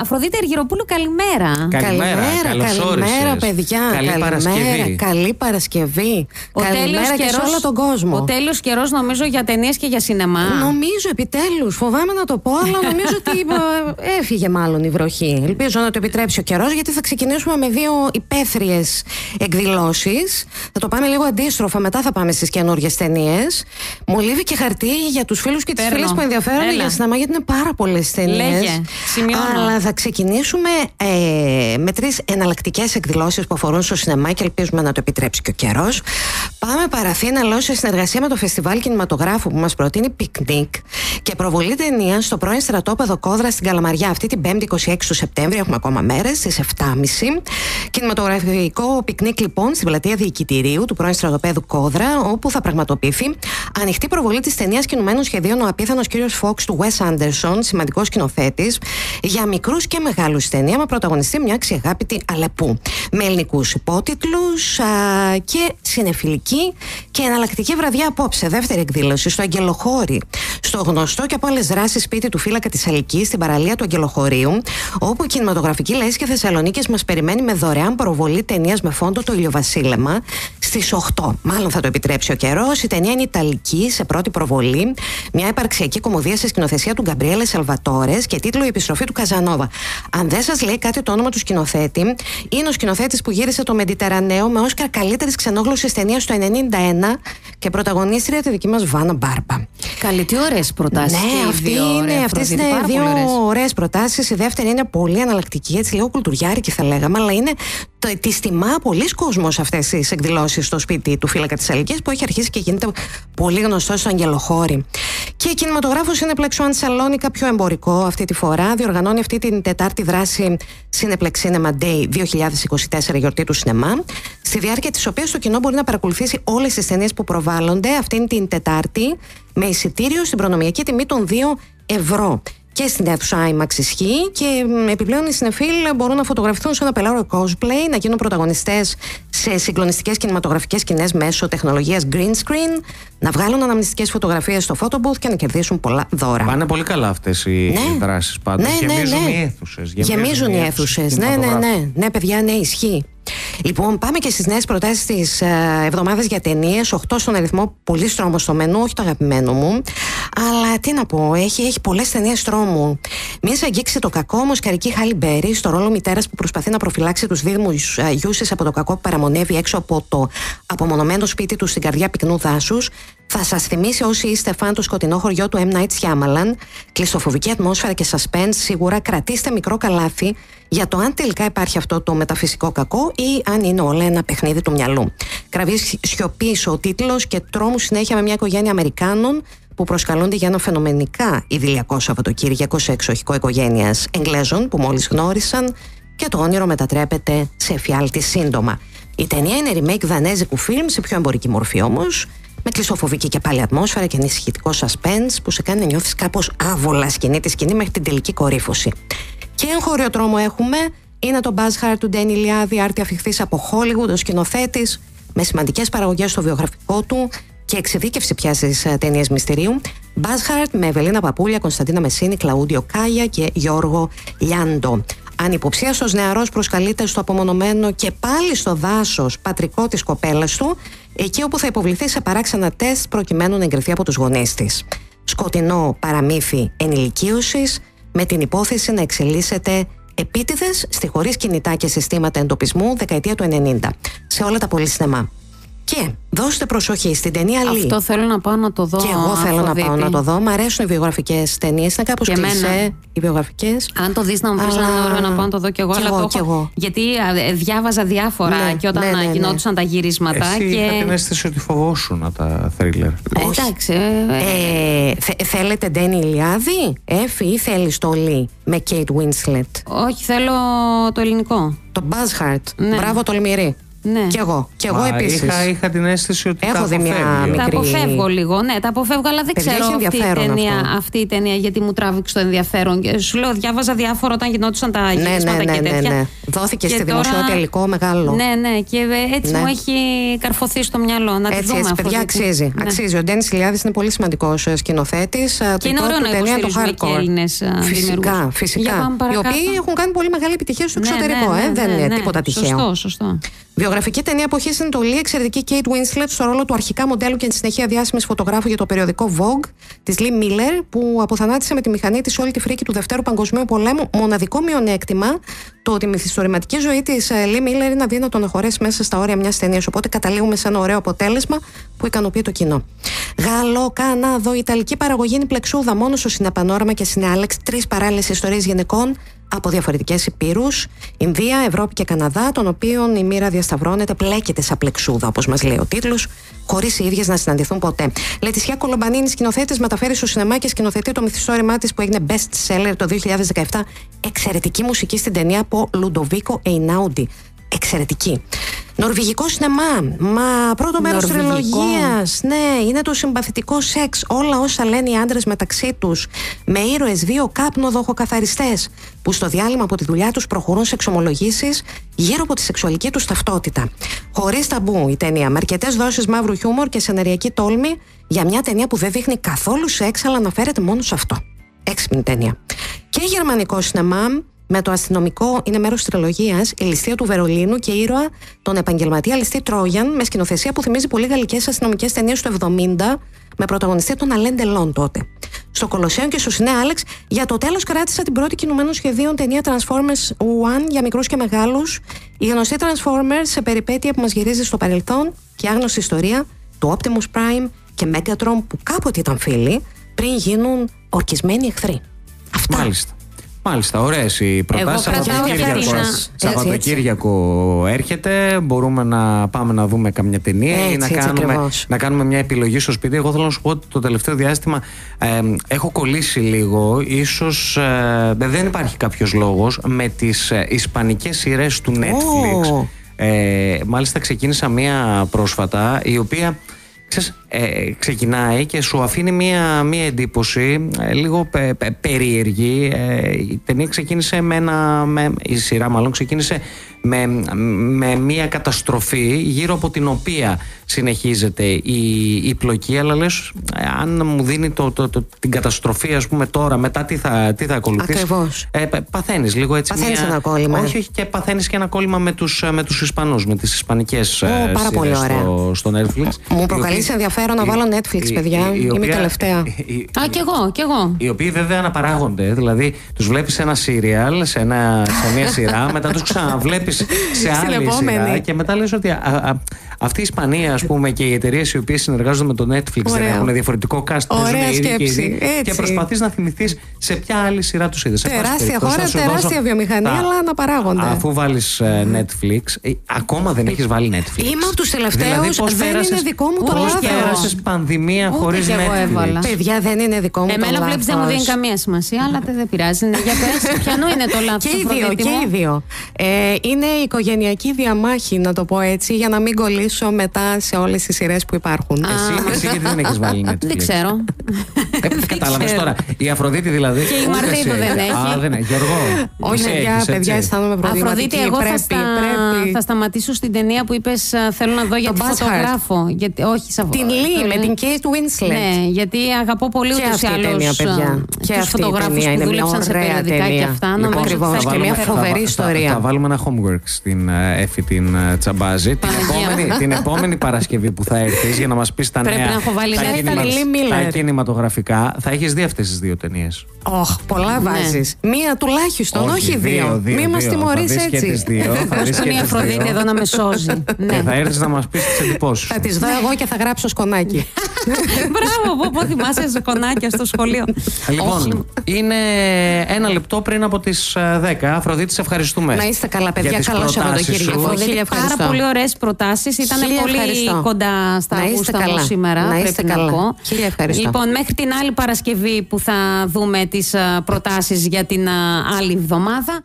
Αφροδίτη Αργυροπούλου, καλημέρα. Καλημέρα, καλώς καλημέρα, όρισες. παιδιά. Καλή καλημέρα, Παρασκευή. καλή Παρασκευή. Ο καλημέρα τέλειος και καιρός- σε όλο τον κόσμο. Ο τέλειος καιρός νομίζω για ταινίες και για σινεμά. Νομίζω επιτέλους. Φοβάμαι να το πω, αλλά νομίζω ότι ε, έφυγε μάλλον η βροχή. Ελπίζω να το επιτρέψει ο καιρός, γιατί θα ξεκινήσουμε με δύο υπαίθριες εκδηλώσεις. Θα το πάμε λίγο αντίστροφα. Μετά θα πάμε στις καινούριε ταινίες. Μολύβι και χαρτί για τους φίλους και τις Παίρνω. φίλες που ενδιαφέρονται Έλα. για σινεμά, γιατί είναι πάρα πολλές ταινίες. Λέγε. Σημειώνω. Αλλά θα ξεκινήσουμε ε, με τρεις εναλλακτικές εκδηλώσεις που αφορούν στο σινεμά και ελπίζουμε να το επιτρέψει και ο καιρός. Πάμε Παραθίν' Αλός σε συνεργασία με το Φεστιβάλ Κινηματογράφου που μας προτείνει πικνίκ και προβολή ταινίας στο πρώην στρατόπεδο Κόδρα στην Καλαμαριά. Αυτή την 5η 26 του Σεπτέμβρη, έχουμε ακόμα μέρες, στις 7.30. Κινηματογραφικό πικνίκ λοιπόν στην πλατεία Διοικητηρίου του πρώην στρατοπέδου Κόδρα, όπου θα πραγματοποιηθεί ανοιχτή προβολή της ταινίας κινουμένων σχεδίων ο απίθανος κύριος Φοξ του Wes Anderson, σημαντικός σκηνοθέτης, για μικρούς και μεγάλους ταινία με πρωταγωνιστή μια αξιαγάπητη Αλεπού. Με ελληνικούς υπότιτλους και συνεφιλική και εναλλακτική βραδιά απόψε. Δεύτερη εκδήλωση στο Αγγελοχώρι. Στο γνωστό και από άλλες δράσεις σπίτι του φύλακα της Αλική στην παραλία του Αγγελοχωρίου, όπου η κινηματογραφική λέσχη και Θεσσαλονίκης μας περιμένει με δωρεάν προβολή ταινίας με φόντο το ηλιοβασίλεμα στις 8. Μάλλον θα το επιτρέψει ο καιρός. Η ταινία είναι Ιταλική σε πρώτη προβολή. Μια υπαρξιακή κομμωδία σε σκηνοθεσία του Γκαμπριέλε Σαλβατόρες και τίτλο Η επιστροφή του Καζανόβα. Αν δεν σας λέει κάτι το όνομα του σκηνοθέτη, είναι ο σκηνοθέτης που γύρισε το Μεντιτερανέο με Όσκαρ καλύτερης ξενόγλωση ταινίας το 91 και πρωταγωνίστρια τη δική μας Βάνα Μπάρμπα. Καλή, τι ωραίες προτάσεις. Ναι, αυτή είναι, αυτές είναι δύο ωραίες προτάσεις. Η δεύτερη είναι πολύ εναλλακτική, έτσι λίγο κουλτουριάρικη θα λέγαμε, αλλά είναι το, τη τιμά πολλοί κόσμος αυτές τις εκδηλώσεις στο σπίτι του φύλακα της Αλική που έχει αρχίσει και γίνεται πολύ γνωστό στο Αγγελοχώρι. Και η κινηματογράφος είναι πλεξουάν Σαλόνικα πιο εμπορικό αυτή τη φορά. Διοργανώνει αυτή την τετάρτη δράση Cineplex Cinema Day 2024 γιορτή του σινεμά, στη διάρκεια της οποίας το κοινό μπορεί να παρακολουθήσει όλες τις ταινίες που προβάλλονται αυτήν την Τετάρτη με εισιτήριο στην προνομιακή τιμή των 2 ευρώ. Και στην αίθουσα IMAX ισχύει και μ, επιπλέον οι συνεφίλ μπορούν να φωτογραφηθούν σε ένα πελάρο cosplay, να γίνουν πρωταγωνιστές σε συγκλονιστικές κινηματογραφικές σκηνές μέσω τεχνολογίας green screen, να βγάλουν αναμνηστικές φωτογραφίες στο photo booth και να κερδίσουν πολλά δώρα. Πάνε πολύ καλά αυτές οι Ναι. δράσεις πάντως. Ναι, ναι, Γεμίζουν ναι. οι αίθουσες. Γεμίζουν οι αίθουσες. Ναι, ναι, ναι. Ναι, παιδιά, ναι, ισχύει. Λοιπόν, πάμε και στις νέες προτάσεις της εβδομάδας για ταινίες. 8 στον αριθμό, πολύ στρώμος στο μενού, όχι το αγαπημένο μου. Αλλά τι να πω, έχει, έχει πολλές ταινίες στρώμου. Μην σε αγγίξει το κακό, όμως Καρική Χάλι Μπέρι, στο ρόλο μητέρας που προσπαθεί να προφυλάξει τους δίδυμου γιου τη από το κακό που παραμονεύει έξω από το απομονωμένο σπίτι του στην καρδιά πυκνού δάσους, θα σας θυμίσει όσοι είστε φαν το σκοτεινό χωριό του M. Night Shyamalan. Κλειστοφοβική ατμόσφαιρα και suspense, σίγουρα κρατήστε μικρό καλάθι για το αν τελικά υπάρχει αυτό το μεταφυσικό κακό ή αν είναι όλα ένα παιχνίδι του μυαλού. Κραβεί σιωπή ο τίτλος και τρόμου συνέχεια με μια οικογένεια Αμερικάνων που προσκαλούνται για ένα φαινομενικά ιδηλιακό Σαββατοκύριακο σε εξοχικό οικογένειας Εγγλέζων που μόλις γνώρισαν και το όνειρο μετατρέπεται σε εφιάλτη σύντομα. Η ταινία είναι remake δανέζικου φιλμ σε πιο εμπορική μορφή όμως, με κλειστοφοβική και πάλι ατμόσφαιρα και ενισχυτικό suspense που σε κάνει να νιώθεις κάπως άβολα σκηνή τη σκηνή μέχρι την τελική κορύφωση. Και εγχώριο τρόμο έχουμε είναι το Buzz Heart του Ντένι Λιάδη, άρτη αφιχθής από Hollywood, ο σκηνοθέτης, με σημαντικές παραγωγές στο βιογραφικό του και εξειδίκευση πια στις ταινίες μυστηρίου. Buzz Heart με Ευελίνα Παπούλια, Κωνσταντίνα Μεσίνη, Κλαούντιο Κάγια και Γιώργο Λιάντο. Ανυποψίαστο νεαρός προσκαλείται στο απομονωμένο και πάλι στο δάσος πατρικό της κοπέλας του, εκεί όπου θα υποβληθεί σε παράξενα τεστ προκειμένου να εγκριθεί από τους γονείς της. Σκοτεινό παραμύθι ενηλικίωσης με την υπόθεση να εξελίσσεται επίτηδες στη χωρίς κινητά και συστήματα εντοπισμού δεκαετία του 90 σε όλα τα πολυσινεμά. Και δώστε προσοχή στην ταινία Λί. Αυτό θέλω να πάω να το δω. Και εγώ θέλω να Αφροδίτη. πάω να το δω. Μ' αρέσουν οι βιογραφικές ταινίες. Είναι κάπως Και εμένα. κλεισέ οι βιογραφικές. Αν το δεις να μου πεις Αλλά- να είναι ωραίο να πάω να το δω κι εγώ. Κι αλλά εγώ, το κι έχω- εγώ. Γιατί α, ε, διάβαζα διάφορα Ναι, και όταν ναι, ναι, ναι. γινόντουσαν τα γυρίσματα. Εσύ και... είχα την αίσθηση ότι φοβόσουν τα θρίλερ. Ε, Εντάξει. ε, Ε, θε- θέλετε Ντένι Ηλιάδη, Εφη, ή θέλεις το Λί με Κέιτ Winslet. όχι, θέλω το ελληνικό. Το Buzz Heart. Ναι. Μπράβο, τολμηρή. Ναι. Κι εγώ. Κι εγώ Μα επίσης. Είχα, είχα την αίσθηση ότι Έχω τα δει μια αποφεύγει. μικρή- Τα αποφεύγω λίγο, ναι, τα αποφεύγω, αλλά δεν Παιδιά, ξέρω έχει αυτή η, ενδιαφέρον ταινία, αυτό. αυτή η ταινία γιατί μου τράβηξε το ενδιαφέρον. Και σου λέω, διάβαζα διάφορα όταν γινόντουσαν τα Ναι, γυρίσματα ναι, ναι, και ναι, τέτοια. ναι. Δόθηκε Και στη τώρα- δημοσιότητα υλικό μεγάλο. Ναι, ναι, και ε, έτσι Ναι. μου έχει καρφωθεί στο μυαλό. Να τη Έτσι, δούμε έτσι, παιδιά, Αφροδίτη. αξίζει. Ναι. αξίζει. Ο Ντένις Ηλιάδης είναι πολύ σημαντικός σκηνοθέτης. Και είναι ωραίος να υποστηρίζουμε και Έλληνες, α, Φυσικά, δημιουργούς. Για φυσικά. πάμε Οι παρακάτω. οποίοι έχουν κάνει πολύ μεγάλη επιτυχία στο Ναι, εξωτερικό. ναι, ε, ναι, δεν ναι, είναι ναι. τίποτα τυχαίο. Σωστό, σωστό. Βιογραφική ταινία εποχής είναι το Lee, εξαιρετική Kate Winslet στο ρόλο του αρχικά μοντέλου και στη συνεχεία διάσημης φωτογράφου για το περιοδικό Vogue της Lee Miller, που αποθανάτησε με τη μηχανή της όλη τη φρίκη του Δευτέρου Παγκοσμίου Πολέμου. Μοναδικό μειονέκτημα το ότι η μυθιστορηματική ζωή της Lee Miller είναι αδύνατο να χωρέσει μέσα στα όρια μιας ταινίας. Οπότε καταλήγουμε σε ένα ωραίο αποτέλεσμα που ικανοποιεί το κοινό. Γαλλο, Καναδο, Ιταλική παραγωγή είναι η πλεξούδα μόνο στο Συνεπανόραμα και Συνεάλεξ. Τρεις παράλληλες ιστορίες γυναικών από διαφορετικές υπήρους, Ινδία, Ευρώπη και Καναδά, των οποίων η μοίρα διασταυρώνεται, πλέκεται σαν πλεξούδα, όπως μας λέει ο τίτλος, χωρίς οι ίδιες να συναντηθούν ποτέ. Λετισιά Κολομπανίνη, σκηνοθέτης, μεταφέρει στο σινεμά και σκηνοθετεί το μυθιστόρημά της που έγινε best seller το 2017. Εξαιρετική μουσική στην ταινία από Λουντοβίκο Εινάουντι. Εξαιρετική. Νορβηγικό σινεμά. Μα πρώτο μέρος Νορβηγικό. τριλογίας. Ναι, είναι το συμπαθητικό σεξ. Όλα όσα λένε οι άντρες μεταξύ τους. Με ήρωες δύο κάπνοδοχοκαθαριστέ που στο διάλειμμα από τη δουλειά τους προχωρούν σε εξομολογήσεις γύρω από τη σεξουαλική τους ταυτότητα. Χωρίς ταμπού η ταινία, με αρκετές δόσεις μαύρου χιούμορ και σεναριακή τόλμη για μια ταινία που δεν δείχνει καθόλου σεξ, αλλά αναφέρεται μόνο σε αυτό. Έξυπνη ταινία. Και γερμανικό σινεμά με το αστυνομικό είναι μέρος της τριλογίας Η ληστεία του Βερολίνου και ήρωα τον επαγγελματία ληστή Τρόγιαν με σκηνοθεσία που θυμίζει πολύ γαλλικές αστυνομικές ταινίες του 70 με πρωταγωνιστή τον Αλέν Τελών τότε. Στο Κολοσσέο και στο Σινέ Άλεξ, για το τέλος κράτησα την πρώτη κινουμένων σχεδίων ταινία Transformers 1 για μικρούς και μεγάλους. Η γνωστή Transformers σε περιπέτεια που μας γυρίζει στο παρελθόν και άγνωστη ιστορία του Optimus Prime και Megatron που κάποτε ήταν φίλοι πριν γίνουν ορκισμένοι εχθροί. Αυτά. Μάλιστα. Μάλιστα, ωραίες οι προτάσεις. κρατάω και Σαββατοκύριακο, Κατερίνα. Σαββατοκύριακο έρχεται. Μπορούμε να πάμε να δούμε καμιά ταινία ή Έτσι, να έτσι κάνουμε, ακριβώς. να κάνουμε μια επιλογή στο σπίτι. Εγώ θέλω να σου πω ότι το τελευταίο διάστημα ε, έχω κολλήσει λίγο. Ίσως ε, δεν υπάρχει κάποιος λόγος με τις ε, ισπανικές σειρές του Netflix. Ω. Ε, μάλιστα ξεκίνησα μία πρόσφατα η οποία ξέρεις, ε, ξεκινάει και σου αφήνει μία, μία εντύπωση ε, λίγο πε- πε- περίεργη. Ε, η ταινία ξεκίνησε με ένα... Με, η σειρά μάλλον ξεκίνησε με, με μία καταστροφή γύρω από την οποία συνεχίζεται η, η πλοκή αλλά λες ε, αν μου δίνει το, το, το- την καταστροφή ας πούμε τώρα μετά τι θα, τι θα ακολουθήσεις; Ακριβώς. ε, πα- παθαίνεις λίγο έτσι Παθαίνεις μια- ένα κόλλημα. όχι, όχι και παθαίνεις και ένα κόλλημα με τους, με τους Ισπανούς με τις Ισπανικές Ω, ε, πάρα πολύ σειρές ωραία. στο, στο Netflix Μου Οι προκαλείς οποίοι- ενδιαφέρον να οι- βάλω Netflix, οι- παιδιά. οι- οι Είμαι οποία- τελευταία. οι- οι- Α, κι εγώ, κι εγώ. οι οποίοι βέβαια αναπαράγονται. Δηλαδή, τους βλέπεις σε ένα σύριαλ, σε, ένα, σε μια σειρά, μετά τους ξαναβλέπει σε άλλη επόμενη. σειρά και μετά λες ότι α, α, αυτή η Ισπανία, ας πούμε, και οι εταιρείες οι οποίες συνεργάζονται με το Netflix δεν Ωραία. έχουν διαφορετικό cast, Ωραία παίζουν οι ίδιοι και οι σκέψη. ίδιοι. Έτσι. Και προσπαθείς να θυμηθείς σε ποια άλλη σειρά τους είδες. Τεράστια χώρα, τεράστια βιομηχανία, αλλά αναπαράγονται. Αφού βάλεις Netflix, ε, ακόμα δεν έχεις βάλει Netflix. Είμαι από τους τελευταίους, Δηλαδή, πώς δεν πέρασες- είναι δικό μου το πώς λάθος. πέρασες πανδημία Ούτε χωρίς κι εγώ Netflix; έβαλα. Παιδιά, δεν είναι δικό μου το Εμένα λάθος. βλέπεις δεν μου δίνει καμία σημασία, αλλά δεν δεν πειράζει. Ναι, για πες, ποιανού είναι το λάθος. Και οι δύο, και οι δύο. Ε, είναι η οικογενειακή διαμάχη, να το πω έτσι, για να μην κολλήσω μετά σε όλες τις σειρές που υπάρχουν. Εσύ, εσύ γιατί δεν έχεις βάλει Netflix; Δεν ξέρω. Ε, Κατάλαβες ξέρω. τώρα. Η Αφροδίτη δηλαδή. Και η ούτε Μαρτίνου εσύ. δεν έχει. Α, δεν έχει. Γιώργο. Όχι, εσύ παιδιά, έχεις, παιδιά, έτσι. αισθάνομαι προβληματική. Αφροδίτη, εγώ πρέπει, θα, στα... πρέπει. θα σταματήσω στην ταινία που είπες Θέλω να δω για Το τη Buzz Heart. φωτογράφο. Γιατί, όχι, σα... Την Λί με την Kate Winslet. Ναι, γιατί αγαπώ πολύ Και ούτως ή αυτή η άλλως ταινία, παιδιά. Και του αυτή η φωτογράφους ταινία που είναι μια δούλεψαν σε ωραία περιοδικά και ταινία. αυτά. Λοιπόν, Νομίζω ότι ακριβώς. θα Και έχει μια ενδιαφέρον. φοβερή θα- ιστορία. Θα, θα βάλουμε ένα homework στην ε, Εφη την ε, Τσαμπάζη. Την Παναγία. επόμενη, την επόμενη Παρασκευή που θα έρθεις για να μας πεις τα Πρέπει νέα. να έχω βάλει τα, νέα κινημα- Λίλι Μίλλερ. τα κινηματογραφικά. Θα έχεις δει αυτές τις δύο ταινίες. Ωχ, πολλά Ναι. βάζεις. Μία τουλάχιστον, όχι, δύο. Μην μας τιμωρείς έτσι. Δώστε μια Αφροδίτη εδώ να με σώζει. Και Ναι. θα έρθεις να μας πεις τις εντυπώσεις. Θα τις δω εγώ και θα γράψω σκονάκι. Μπράβο, πω, πω θυμάσαι ζεκονάκια στο σχολείο. Λοιπόν, είναι ένα λεπτό πριν από τις 10. Αφροδίτη, σε ευχαριστούμε. Να είστε καλά, παιδιά. Για τις Καλό προτάσεις Σαββατοκύριακο. σου. Χίλια Πάρα ευχαριστώ. πολύ ωραίες προτάσεις. Ήταν Χίλια πολύ ευχαριστώ. κοντά στα Να είστε γούστα μου καλά. σήμερα. Να είστε πρέπει καλά. Να πω. Χίλια ευχαριστώ. Λοιπόν, μέχρι την άλλη Παρασκευή που θα δούμε τις προτάσεις για την α, άλλη εβδομάδα.